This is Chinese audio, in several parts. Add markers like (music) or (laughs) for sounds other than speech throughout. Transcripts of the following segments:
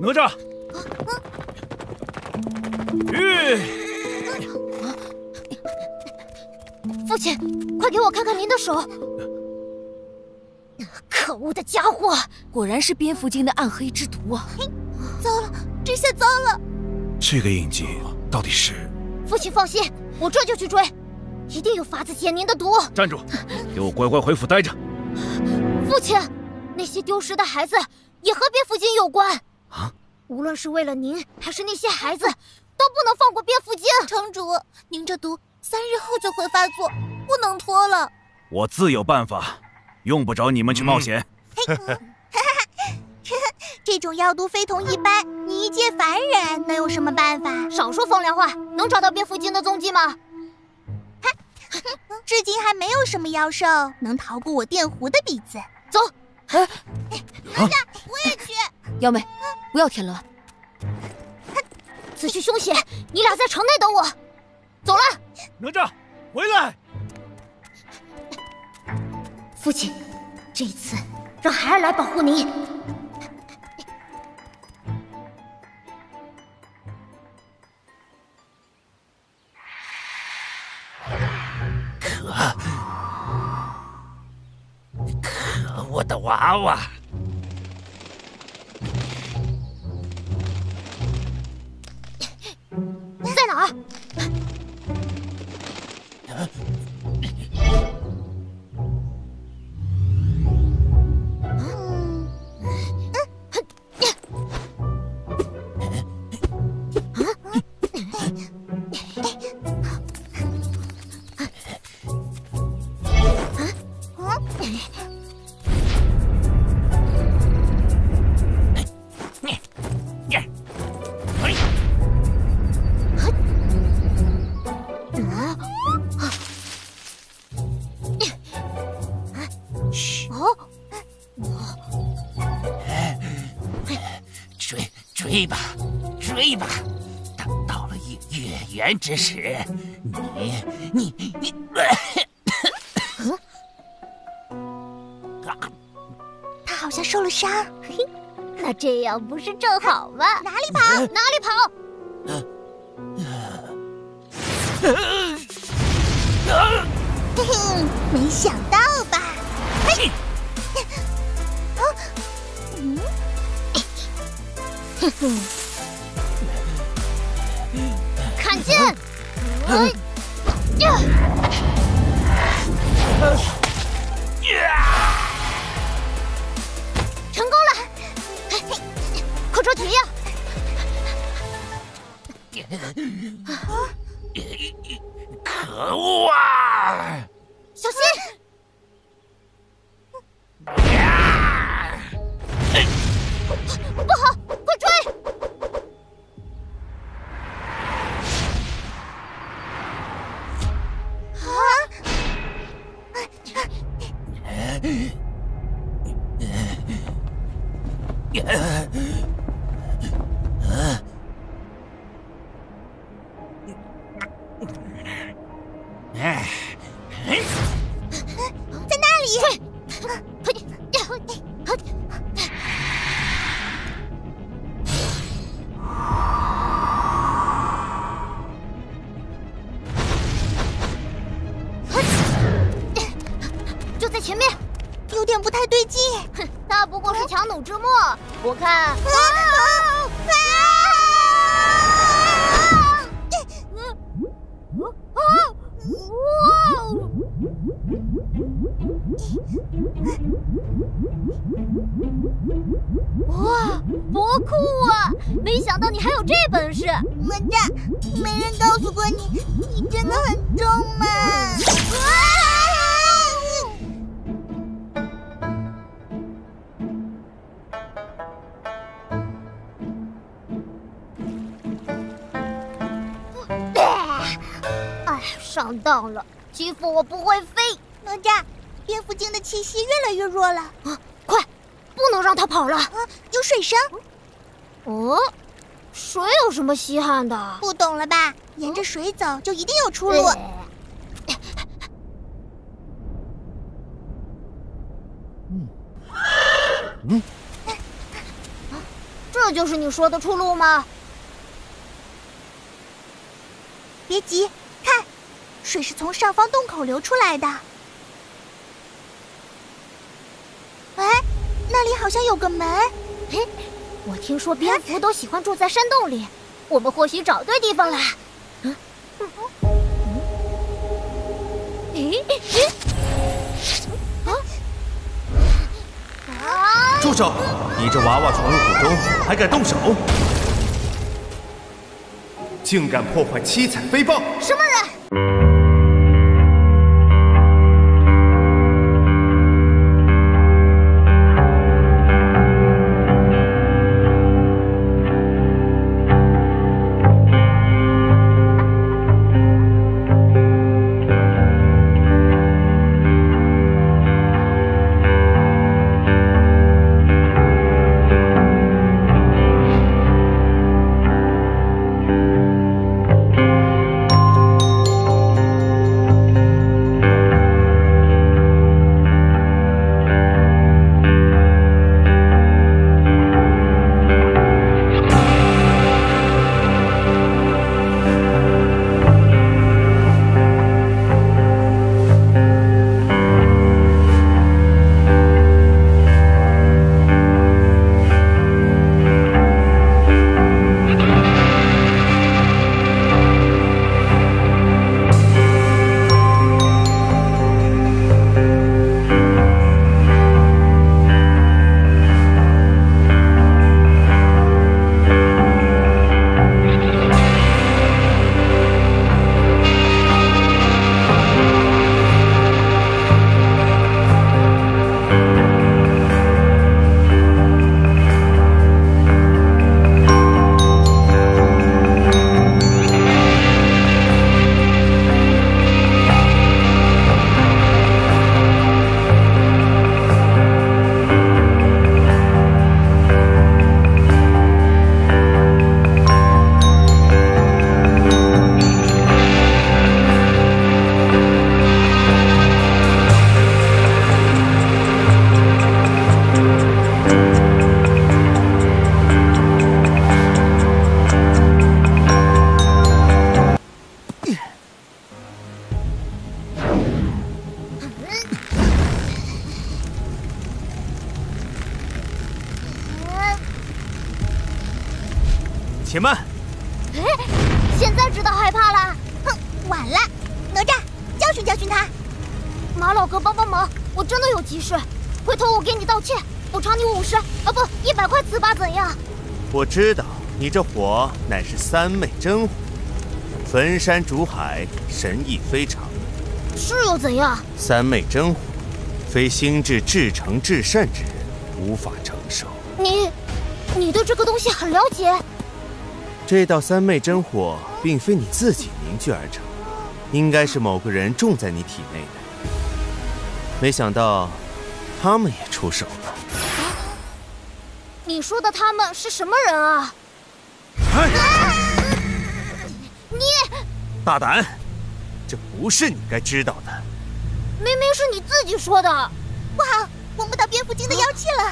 哪吒，吁！父亲，快给我看看您的手！可恶的家伙，果然是蝙蝠精的暗黑之徒啊！糟了，这下糟了！这个印记到底是……父亲放心，我这就去追，一定有法子解您的毒。站住，给我乖乖回府待着！父亲，那些丢失的孩子也和蝙蝠精有关啊！无论是为了您，还是那些孩子，都不能放过蝙蝠精。城主，您这毒三日后就会发作，不能拖了。我自有办法。用不着你们去冒险。嘿，(laughs) 这种药毒非同一般，你一介凡人能有什么办法？少说风凉话！能找到蝙蝠精的踪迹吗？至今还没有什么妖兽能逃过我电弧的鼻子。走，哎，等等，我也去。妖妹，不要添乱。此去凶险，你俩在城内等我。走了。哪吒，回来。父亲，这一次让孩儿来保护您。可可恶的娃娃，啊！追吧，追吧！等到了月月圆之时，你你你，他好像受了伤，嘿那这样不是正好吗？哪里跑？哪里跑？嘿嘿，没想 (laughs) 看剑！呀！成功了！快抓铁呀！可恶啊！小心！在那里！就在前面，有点不太对劲。哼，他不过是强弩之末，我看。啊哇，多酷啊！没想到你还有这本事。哪吒，没人告诉过你，你真的很重吗？哎，上当了，欺负我不会飞。哪吒，蝙蝠精的气息越来越弱了。啊！快，不能让他跑了。啊，有水声。哦，水有什么稀罕的？不懂了吧？沿着水走，就一定有出路。嗯，这就是你说的出路吗？别急，看，水是从上方洞口流出来的。哎，那里好像有个门。嘿，我听说蝙蝠都喜欢住在山洞里，我们或许找对地方了。嗯嗯嗯。咦咦啊！住手！你这娃娃闯入谷中，还敢动手？竟敢破坏七彩飞豹！什么人？且慢！哎，现在知道害怕了。哼，晚了。哪吒，教训教训他。马老哥，帮帮忙！我真的有急事，回头我给你道歉，补偿你五十啊，不，一百块糍粑，怎样？我知道，你这火乃是三昧真火，焚山煮海，神意非常。是又怎样？三昧真火，非心智至诚至善之人无法承受。你，你对这个东西很了解。这道三昧真火并非你自己凝聚而成，应该是某个人种在你体内的。没想到，他们也出手了。你说的他们是什么人啊？你大胆！这不是你该知道的。明明是你自己说的。不好，闻不到蝙蝠精的妖气了。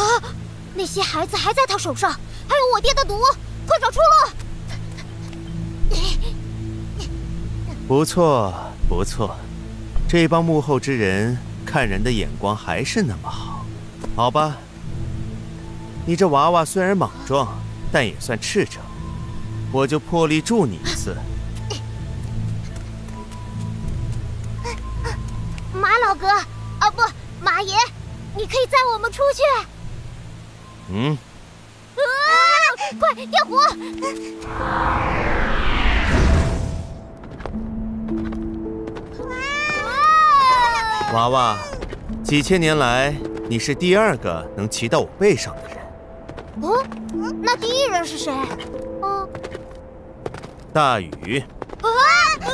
啊！那些孩子还在他手上，还有我爹的毒。快找出路！不错，不错，这帮幕后之人看人的眼光还是那么好。好吧，你这娃娃虽然莽撞，但也算赤诚，我就破例助你一次。马老哥，啊不，马爷，你可以载我们出去。嗯。快点火！娃娃，几千年来，你是第二个能骑到我背上的人。哦，那第一人是谁？哦，大禹。啊啊！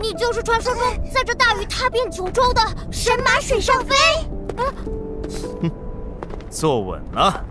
你就是传说中载着大禹踏遍九州的神马水上飞？哼，坐稳了。